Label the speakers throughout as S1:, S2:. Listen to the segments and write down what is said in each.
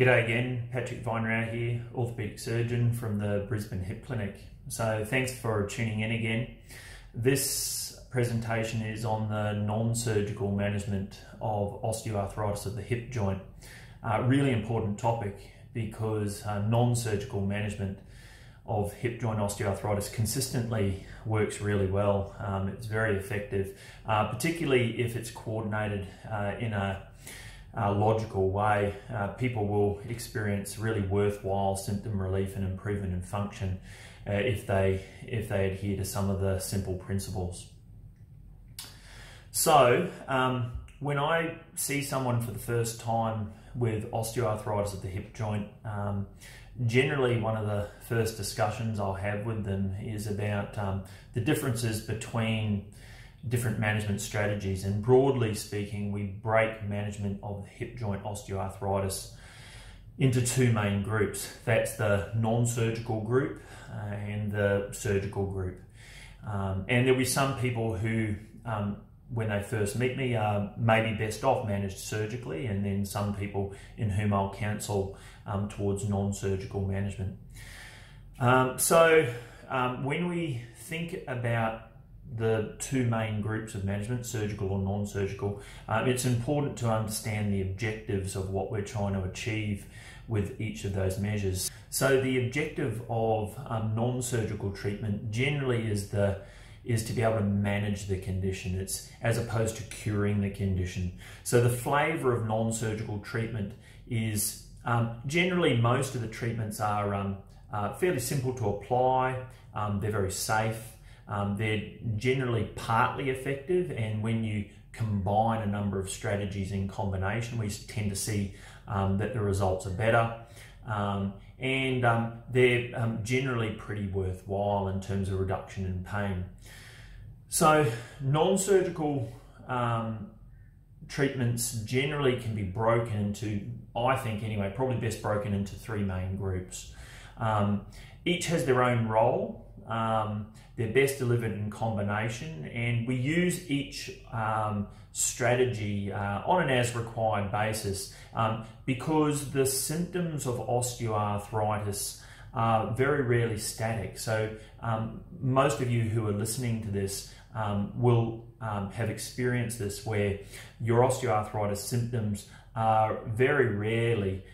S1: G'day again, Patrick Weinrauch here, orthopaedic surgeon from the Brisbane Hip Clinic. So thanks for tuning in again. This presentation is on the non-surgical management of osteoarthritis of the hip joint. Uh, really important topic because uh, non-surgical management of hip joint osteoarthritis consistently works really well. Um, it's very effective, uh, particularly if it's coordinated uh, in a uh, logical way, uh, people will experience really worthwhile symptom relief and improvement in function uh, if they if they adhere to some of the simple principles. So um, when I see someone for the first time with osteoarthritis of the hip joint, um, generally one of the first discussions I'll have with them is about um, the differences between different management strategies. And broadly speaking, we break management of hip joint osteoarthritis into two main groups. That's the non-surgical group uh, and the surgical group. Um, and there'll be some people who, um, when they first meet me, are maybe best off managed surgically, and then some people in whom I'll counsel um, towards non-surgical management. Um, so um, when we think about the two main groups of management, surgical or non-surgical, um, it's important to understand the objectives of what we're trying to achieve with each of those measures. So the objective of um, non-surgical treatment generally is the is to be able to manage the condition. It's as opposed to curing the condition. So the flavor of non-surgical treatment is um, generally most of the treatments are um, uh, fairly simple to apply. Um, they're very safe. Um, they're generally partly effective, and when you combine a number of strategies in combination, we tend to see um, that the results are better. Um, and um, they're um, generally pretty worthwhile in terms of reduction in pain. So, non surgical um, treatments generally can be broken into, I think anyway, probably best broken into three main groups. Um, each has their own role. Um, they're best delivered in combination, and we use each um, strategy uh, on an as required basis um, because the symptoms of osteoarthritis are very rarely static. So, um, most of you who are listening to this um, will um, have experienced this where your osteoarthritis symptoms are very rarely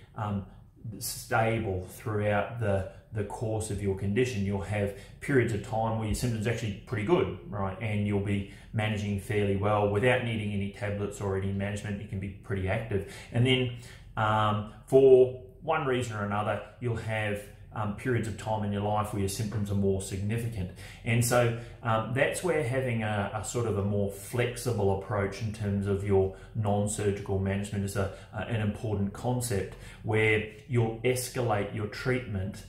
S1: stable throughout the the course of your condition. You'll have periods of time where your symptoms actually pretty good, right? And you'll be managing fairly well without needing any tablets or any management. You can be pretty active. And then um, for one reason or another, you'll have um, periods of time in your life where your symptoms are more significant. And so um, that's where having a, a, sort of a more flexible approach in terms of your non-surgical management is a, a, an important concept where you'll escalate your treatment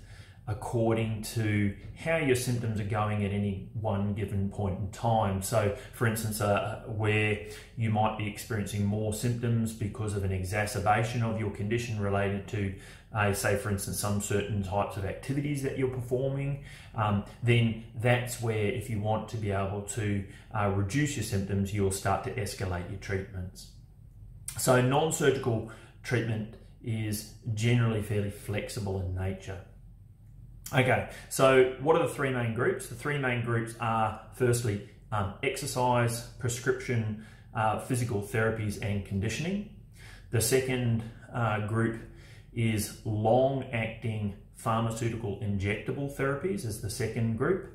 S1: according to how your symptoms are going at any one given point in time. So, for instance, uh, where you might be experiencing more symptoms because of an exacerbation of your condition related to, uh, say, for instance, some certain types of activities that you're performing, um, then that's where, if you want to be able to uh, reduce your symptoms, you'll start to escalate your treatments. So, non surgical treatment is generally fairly flexible in nature. Okay, so what are the three main groups? The three main groups are firstly um, exercise, prescription, uh, physical therapies, and conditioning. The second uh, group is long acting pharmaceutical injectable therapies, is the second group.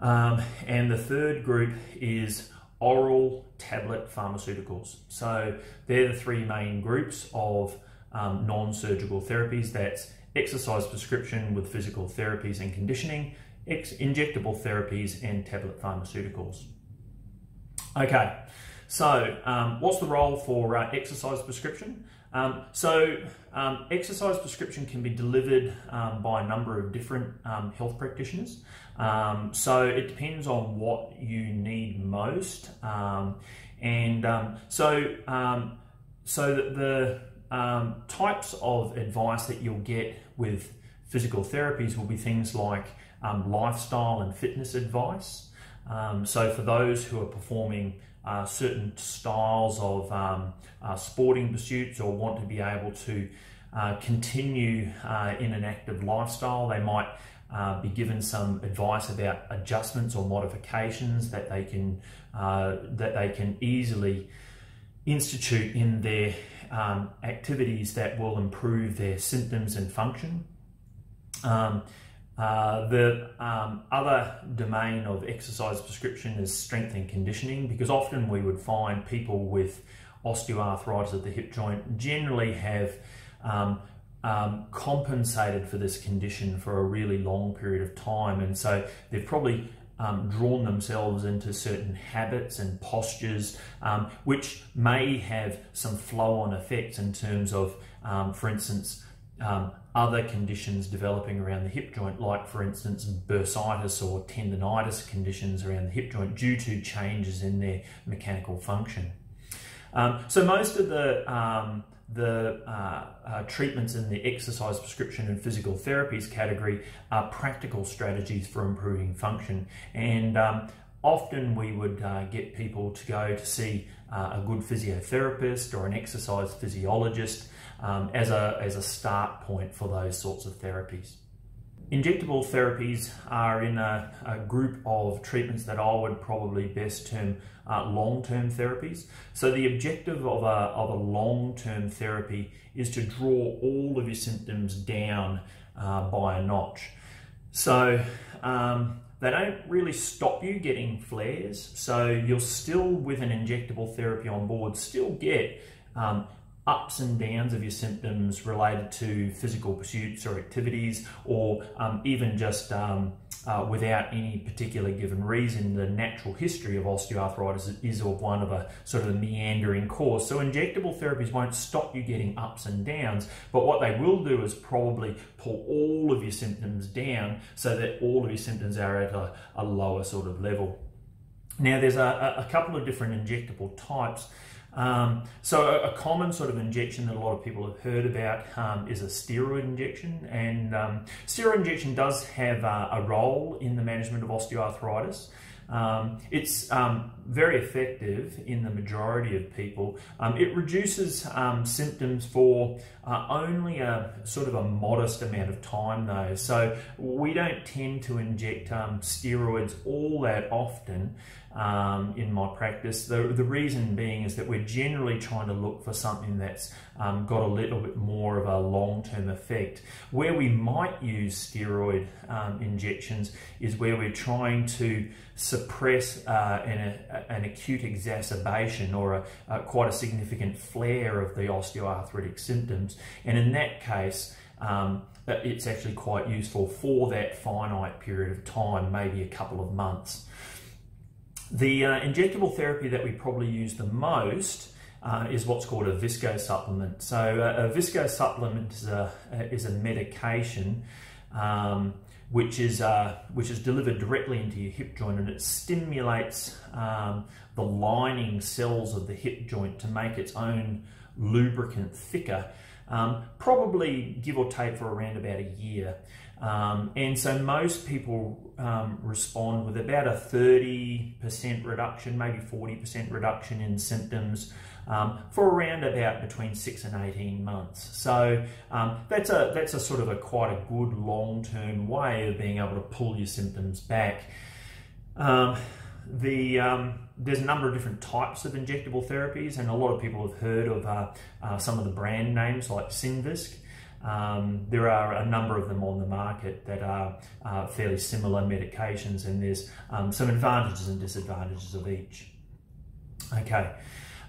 S1: Um, and the third group is oral tablet pharmaceuticals. So they're the three main groups of um, non surgical therapies that's exercise prescription with physical therapies and conditioning, injectable therapies, and tablet pharmaceuticals. Okay, so um, what's the role for uh, exercise prescription? Um, so um, exercise prescription can be delivered um, by a number of different um, health practitioners. Um, so it depends on what you need most. and so, so the, the um, types of advice that you'll get with physical therapies will be things like um, lifestyle and fitness advice. Um, so, for those who are performing uh, certain styles of um, uh, sporting pursuits or want to be able to uh, continue uh, in an active lifestyle. They might uh, be given some advice about adjustments or modifications that they can uh, that they can easily institute in their um, activities that will improve their symptoms and function. Um, uh, the um, other domain of exercise prescription is strength and conditioning because often we would find people with osteoarthritis of the hip joint generally have um, um, compensated for this condition for a really long period of time and so they've probably um, drawn themselves into certain habits and postures, um, which may have some flow on effects in terms of, um, for instance, um, other conditions developing around the hip joint, like, for instance, bursitis or tendonitis conditions around the hip joint due to changes in their mechanical function. Um, so, most of the um, the uh, uh, treatments in the exercise prescription and physical therapies category are practical strategies for improving function. And um, often we would uh, get people to go to see uh, a good physiotherapist or an exercise physiologist um, as, a, as a start point for those sorts of therapies. Injectable therapies are in a, a, group of treatments that I would probably best term uh, long-term therapies. So the objective of a, of a long-term therapy is to draw all of your symptoms down uh, by a notch. So um, they don't really stop you getting flares. So you'll still, with an injectable therapy on board, still get um, ups and downs of your symptoms related to physical pursuits or activities, or um, even just um, uh, without any particular given reason. The natural history of osteoarthritis is of one of a sort of a meandering course. So injectable therapies won't stop you getting ups and downs, but what they will do is probably pull all of your symptoms down so that all of your symptoms are at a, a lower sort of level. Now, there's a, a couple of different injectable types. Um, so a, a, common sort of injection that a lot of people have heard about um, is a steroid injection, and um, steroid injection does have uh, a role in the management of osteoarthritis. Um, it's um, very effective in the majority of people. Um, it reduces symptoms for uh, only a sort of a modest amount of time though. So we don't tend to inject steroids all that often um, in my practice. The, the reason being is that we're generally trying to look for something that's um, got a little bit more of a long-term effect. Where we might use steroid um, injections is where we're trying to suppress uh, an, an, acute exacerbation or a, a, quite a significant flare of the osteoarthritic symptoms. And in that case, um, it's actually quite useful for that finite period of time, maybe a couple of months. The uh, injectable therapy that we probably use the most uh, is what's called a visco supplement. So uh, a visco supplement is a, is a medication um, which is uh, which is delivered directly into your hip joint and it stimulates um, the lining cells of the hip joint to make its own lubricant thicker. Um, probably give or take for around about a year. Um, and so most people um, respond with about a 30% reduction, maybe 40% reduction in symptoms um, for around about between six and 18 months. So um, that's a that's a sort of a quite a good long-term way of being able to pull your symptoms back. Um, the um, there's a number of different types of injectable therapies, and a lot of people have heard of uh, uh, some of the brand names like Synvisc. Um, there are a number of them on the market that are uh, fairly similar medications, and there's um, some advantages and disadvantages of each. Okay.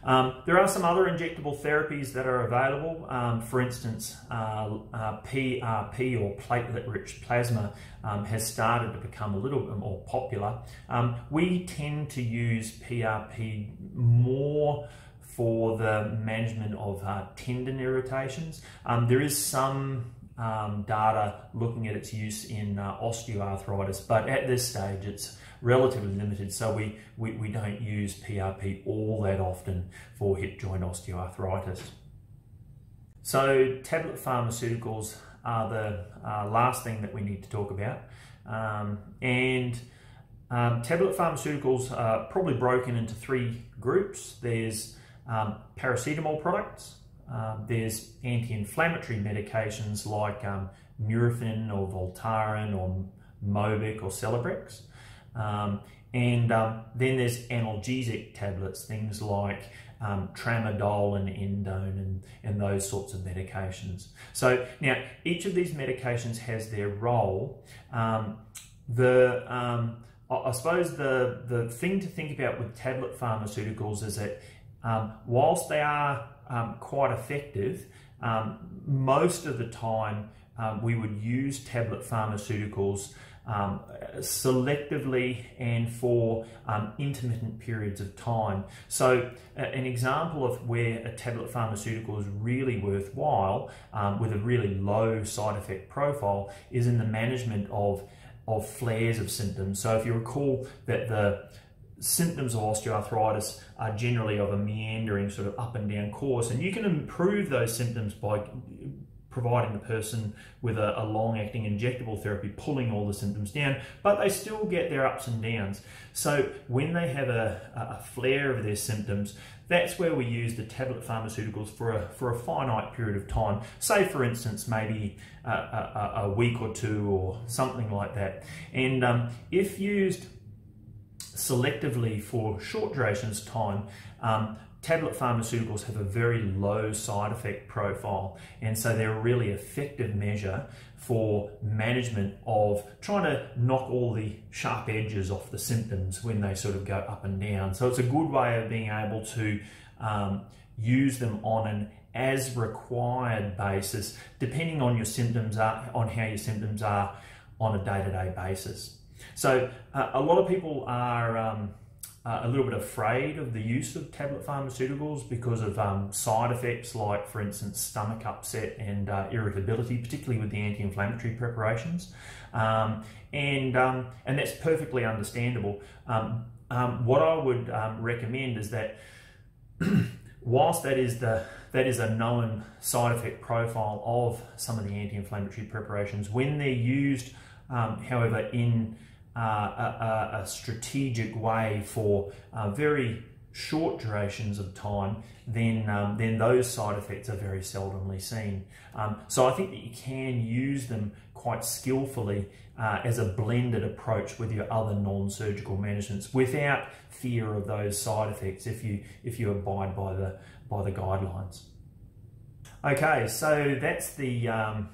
S1: Um, there are some other injectable therapies that are available. Um, for instance, uh, uh, PRP or platelet-rich plasma um, has started to become a little bit more popular. Um, we tend to use PRP more for the management of uh, tendon irritations. Um, there is some um, data looking at its use in uh, osteoarthritis, but at this stage it's relatively limited, so we, we, we don't use PRP all that often for hip joint osteoarthritis. So tablet pharmaceuticals are the uh, last thing that we need to talk about. Um, and um, tablet pharmaceuticals are probably broken into three groups. There's um, paracetamol products, um, there's anti-inflammatory medications like um, Nurofen or Voltaren or Mobic or Celebrex. Um, and um, then there's analgesic tablets, things like um, tramadol and endone and, and those sorts of medications. So now each of these medications has their role. Um, the um, I suppose the, the thing to think about with tablet pharmaceuticals is that um, whilst they are um, quite effective, um, most of the time um, we would use tablet pharmaceuticals um, selectively and for um, intermittent periods of time. So, uh, an example of where a tablet pharmaceutical is really worthwhile with a really low side effect profile is in the management of, of flares of symptoms. So, if you recall that the symptoms of osteoarthritis are generally of a meandering sort of up and down course and you can improve those symptoms by providing the person with a, a long acting injectable therapy, pulling all the symptoms down, but they still get their ups and downs. So when they have a, a flare of their symptoms, that's where we use the tablet pharmaceuticals for a, for a finite period of time. Say, for instance, maybe a, a, a week or two or something like that. And um, if used selectively for short durations of time, um, tablet pharmaceuticals have a very low side effect profile and so they're a really effective measure for management of trying to knock all the sharp edges off the symptoms when they sort of go up and down. So it's a good way of being able to um, use them on an as required basis, depending on your symptoms are, on how your symptoms are on a day-to-day -day basis. So uh, a lot of people are um, uh, a little bit afraid of the use of tablet pharmaceuticals because of um, side effects like, for instance, stomach upset and uh, irritability, particularly with the anti-inflammatory preparations. Um, and, um, and that's perfectly understandable. Um, um, what I would recommend is that whilst that is the that is a known side effect profile of some of the anti-inflammatory preparations, when they're used, however, in uh, a, a, strategic way for uh, very short durations of time, then, um, then those side effects are very seldomly seen. Um, so I think that you can use them quite skillfully uh, as a blended approach with your other non-surgical managements without fear of those side effects if you, if you abide by the, by the guidelines. Okay, so that's the um,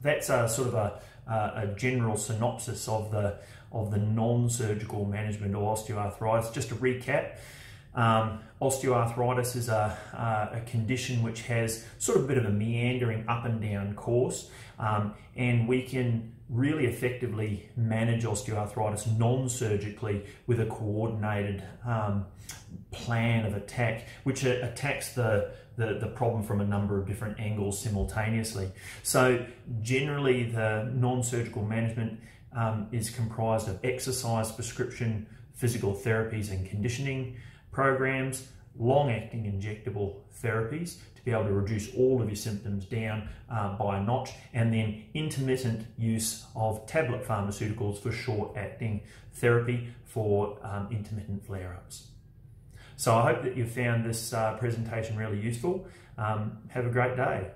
S1: that's a sort of a, a general synopsis of the of the non-surgical management of osteoarthritis. Just to recap, um, osteoarthritis is a, a, condition which has sort of a bit of a meandering up and down course, um, and we can really effectively manage osteoarthritis non-surgically with a coordinated um, plan of attack, which attacks the, the, the problem from a number of different angles simultaneously. So generally the non-surgical management um, is comprised of exercise prescription, physical therapies and conditioning programs, long-acting injectable therapies to be able to reduce all of your symptoms down uh, by a notch, and then intermittent use of tablet pharmaceuticals for short-acting therapy for um, intermittent flare-ups. So I hope that you found this uh, presentation really useful. Um, have a great day.